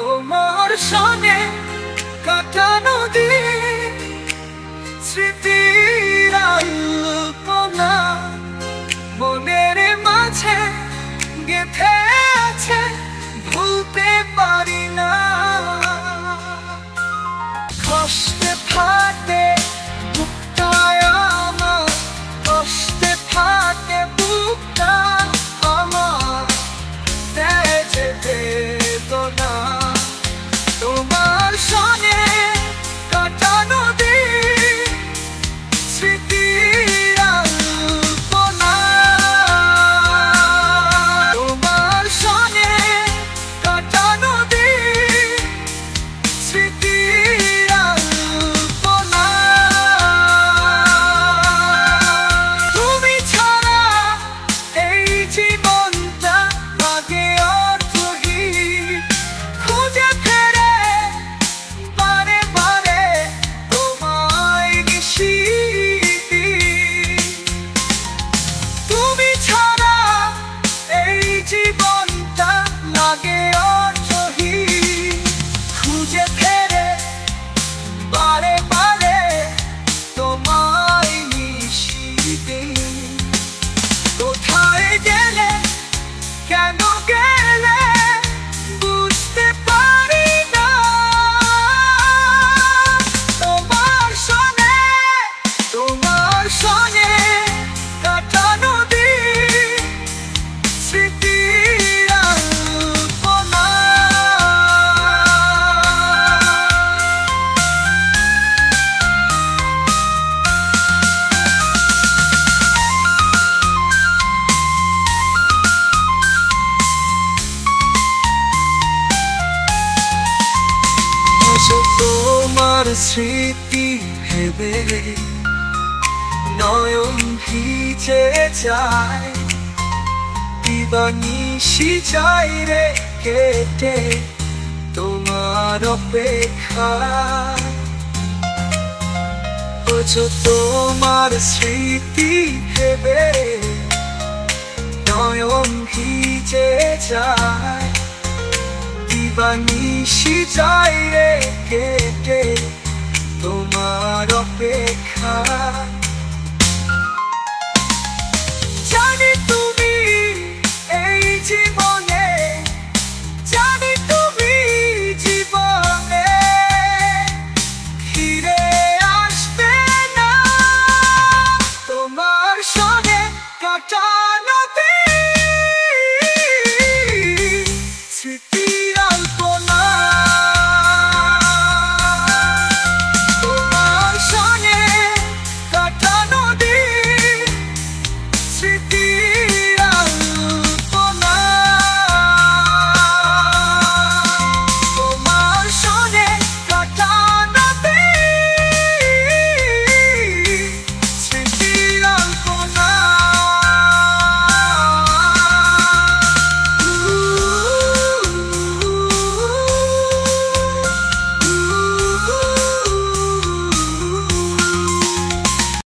তোমার সনে কাটা স্মৃতি ভেবে নয়ন ভিজে যায়। দিবানিশি যাই রে কেটে তোমার অপেক্ষা বোঝো তোমার স্মৃতি ভেবে নয়ন ভিজে যায়। দিবানিশি যাই রে কেটে heart of big eat.